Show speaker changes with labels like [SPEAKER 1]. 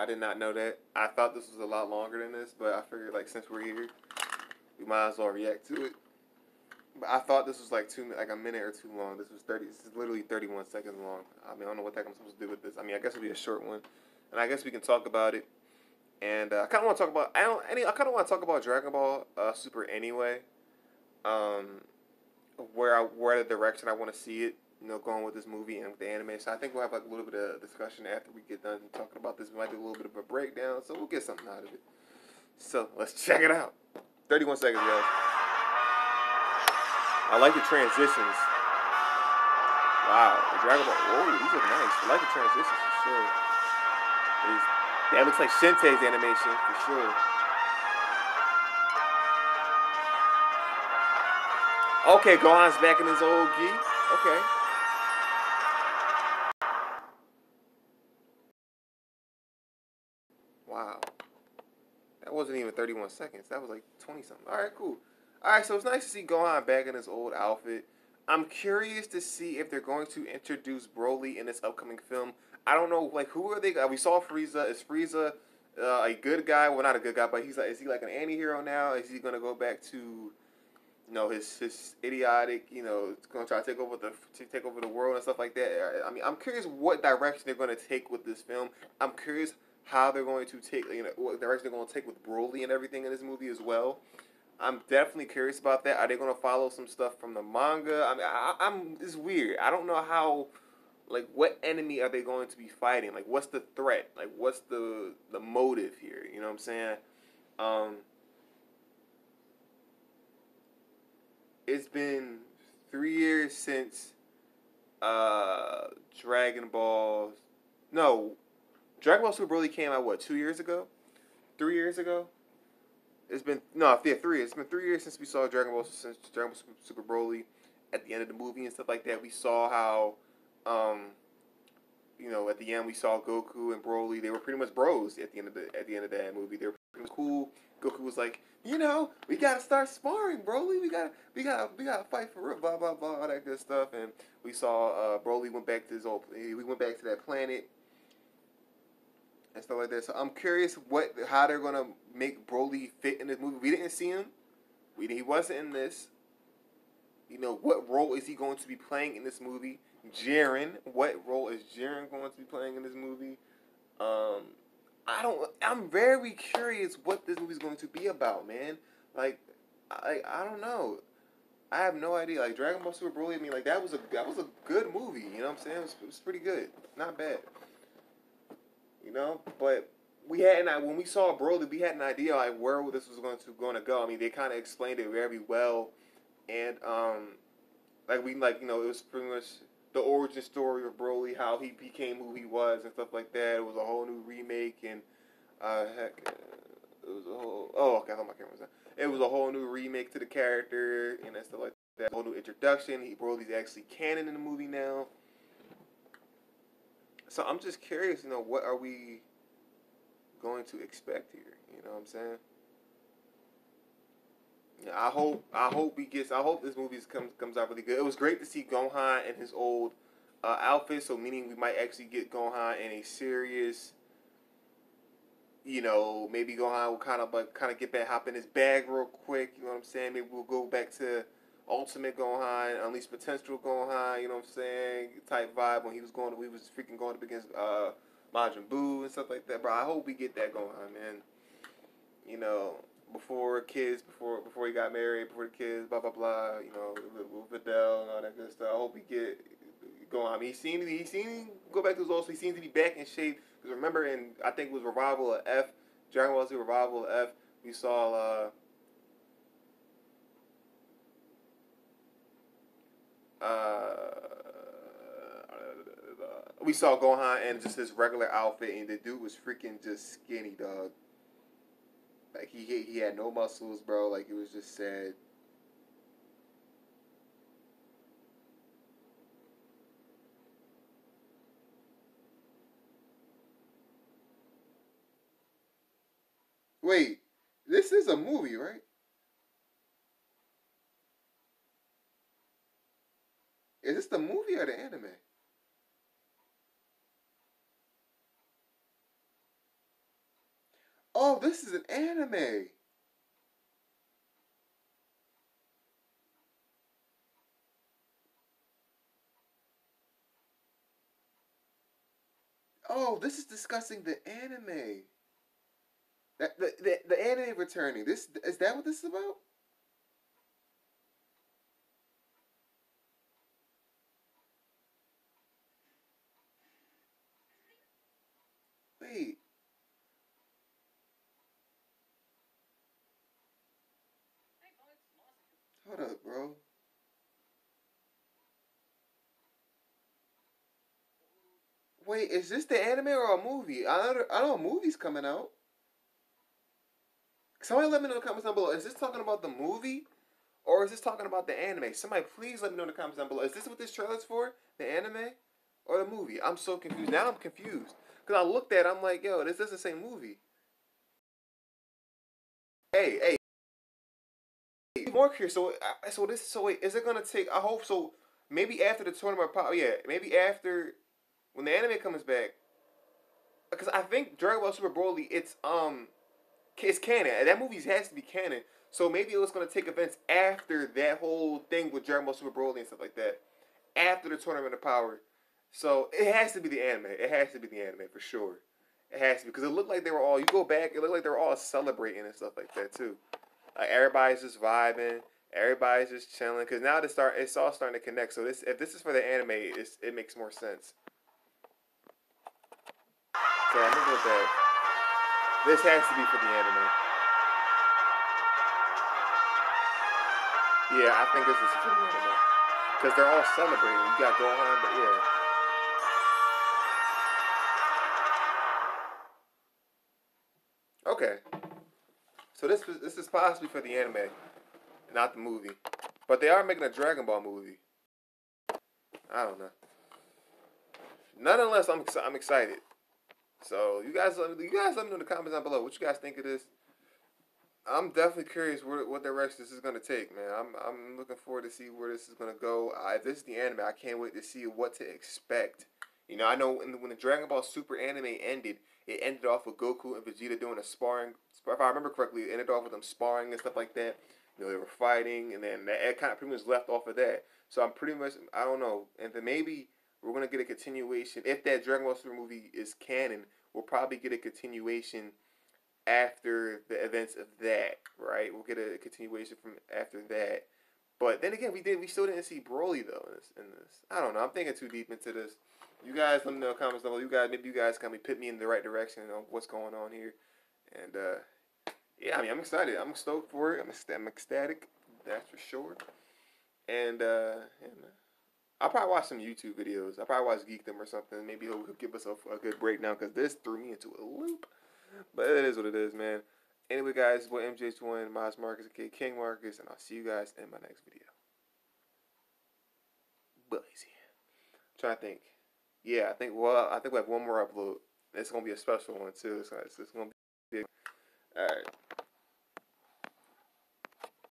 [SPEAKER 1] I did not know that. I thought this was a lot longer than this, but I figured like since we're here, we might as well react to it. But I thought this was like two, like a minute or two long. This was thirty. This is literally thirty-one seconds long. I mean, I don't know what the heck I'm supposed to do with this. I mean, I guess it'll be a short one, and I guess we can talk about it. And uh, I kind of want to talk about. I don't. Any. I kind of want to talk about Dragon Ball uh, Super anyway. Um, where I where the direction I want to see it. You know, going with this movie and with the anime. So I think we'll have like a little bit of discussion after we get done talking about this. We might do a little bit of a breakdown, so we'll get something out of it. So let's check it out. Thirty-one seconds, guys. I like the transitions. Wow, the Dragon Ball. Whoa, these are nice. I like the transitions for sure. These, that looks like Shintani's animation for sure. Okay, Gohan's back in his old gi. Okay. That wasn't even 31 seconds. That was like 20 something. All right, cool. All right, so it's nice to see Gohan back in his old outfit. I'm curious to see if they're going to introduce Broly in this upcoming film. I don't know, like who are they? We saw Frieza. Is Frieza uh, a good guy? Well, not a good guy, but he's like, is he like an anti-hero now? Is he gonna go back to, you know, his his idiotic, you know, gonna try to take over the to take over the world and stuff like that? I mean, I'm curious what direction they're gonna take with this film. I'm curious how they're going to take, you know, what direction they're going to take with Broly and everything in this movie as well. I'm definitely curious about that. Are they going to follow some stuff from the manga? I mean, I, I'm it's weird. I don't know how, like, what enemy are they going to be fighting? Like, what's the threat? Like, what's the the motive here? You know what I'm saying? Um, it's been three years since uh, Dragon Ball. No, Dragon Ball Super Broly came out what two years ago, three years ago. It's been no, yeah, three. It's been three years since we saw Dragon Ball since Dragon Ball Super Broly at the end of the movie and stuff like that. We saw how, um, you know, at the end we saw Goku and Broly. They were pretty much bros at the end of the at the end of that movie. They were pretty cool. Goku was like, you know, we gotta start sparring, Broly. We gotta, we gotta, we gotta fight for real. Blah blah blah, all that good stuff. And we saw uh, Broly went back to his old. We went back to that planet and stuff like that. So I'm curious what how they're gonna make Broly fit in this movie. We didn't see him. We he wasn't in this. You know what role is he going to be playing in this movie? Jiren, what role is Jiren going to be playing in this movie? Um, I don't. I'm very curious what this movie's going to be about, man. Like, I I don't know. I have no idea. Like Dragon Ball Super Broly. I mean, like that was a that was a good movie. You know what I'm saying? It was, it was pretty good. Not bad you know. But we had an when we saw Broly, we had an idea like where this was going to going to go. I mean, they kind of explained it very well, and um, like we like you know it was pretty much the origin story of Broly, how he became who he was and stuff like that. It was a whole new remake and uh, heck, it was a whole oh okay, I thought my camera was. It was a whole new remake to the character and stuff like that. A whole new introduction. He Broly's actually canon in the movie now. So I'm just curious, you know, what are we going to expect here? You know what I'm saying? Yeah, I hope I hope he gets. I hope this movie comes comes out really good. It was great to see Gohan in his old uh, outfit, so meaning we might actually get Gohan in a serious. You know, maybe Gohan will kind of like kind of get back, hop in his bag real quick. You know what I'm saying? Maybe we'll go back to Ultimate Gohan, Unleash Potential Gohan, you know what I'm saying? Type vibe when he was going, to, we was freaking going up against uh, Majin Buu and stuff like that, bro. I hope we get that Gohan, man. You know, before kids, before before he got married, before the kids, blah blah blah. You know, with Videl and all that good stuff. I hope we get Gohan. I mean, he seemed he seemed go back to his old. So he seemed to be back in shape. Because remember, in I think it was Revival of F, Dragon Ball Z Revival of F. We saw. Uh, uh, we saw Gohan in just his regular outfit, and the dude was freaking just skinny, dog. Like he he had no muscles, bro. Like it was just sad. Wait, this is a movie, right? Is this the movie or the anime? Oh, this is an anime. Oh, this is discussing the anime. That the, the the anime returning. This is that what this is about? Wait. Hold up, bro. Wait, is this the anime or a movie? I know, I know a movie's coming out. Somebody let me know in the comments down below. Is this talking about the movie? Or is this talking about the anime? Somebody please let me know in the comments down below. Is this what this trailer's for? The anime? Or the movie? I'm so confused. Now I'm confused. Because I looked at it, I'm like, yo, this is the same movie. Hey, hey. More here. So, so this. So wait, is it gonna take? I hope so. Maybe after the tournament. Of power yeah, maybe after when the anime comes back. Because I think Dragon Ball Super Broly, it's um, it's canon. That movie has to be canon. So maybe it was gonna take events after that whole thing with Dragon Ball Super Broly and stuff like that. After the Tournament of Power. So it has to be the anime. It has to be the anime for sure. It has to be because it looked like they were all. You go back, it looked like they were all celebrating and stuff like that too. Like everybody's just vibing. Everybody's just chilling because now it start. It's all starting to connect. So this, if this is for the anime, it makes more sense. So I'm gonna go with that. This has to be for the anime. Yeah, I think this is for the anime because they're all celebrating. You got Gohan, but yeah. Okay. So this this is possibly for the anime, not the movie. But they are making a Dragon Ball movie. I don't know. Nonetheless, I'm I'm excited. So you guys, you guys, let me know in the comments down below what you guys think of this. I'm definitely curious what direction this is gonna take, man. I'm I'm looking forward to see where this is gonna go. If this is the anime, I can't wait to see what to expect. You know, I know when the, when the Dragon Ball Super anime ended, it ended off with Goku and Vegeta doing a sparring. If I remember correctly, it ended off with them sparring and stuff like that. You know, they were fighting, and then that kind of pretty much left off of that. So I'm pretty much, I don't know, and then maybe we're gonna get a continuation. If that Dragon Ball Super movie is canon, we'll probably get a continuation after the events of that, right? We'll get a continuation from after that. But then again, we did we still didn't see Broly though in this. In this. I don't know. I'm thinking too deep into this. You guys let me know in the comments below. You guys maybe you guys can put me in the right direction on what's going on here. And uh, yeah, I mean I'm excited. I'm stoked for it. I'm, I'm ecstatic. That's for sure. And uh, yeah, I'll probably watch some YouTube videos. I'll probably watch Geekdom or something. Maybe he'll give us a, a good breakdown because this threw me into a loop. But it is what it is, man. Anyway, guys, boy MJ21, Miles Marcus, okay, King Marcus, and I'll see you guys in my next video. But trying to think. Yeah, I think. Well, I think we have one more upload. It's gonna be a special one too. So it's, it's gonna be. All right.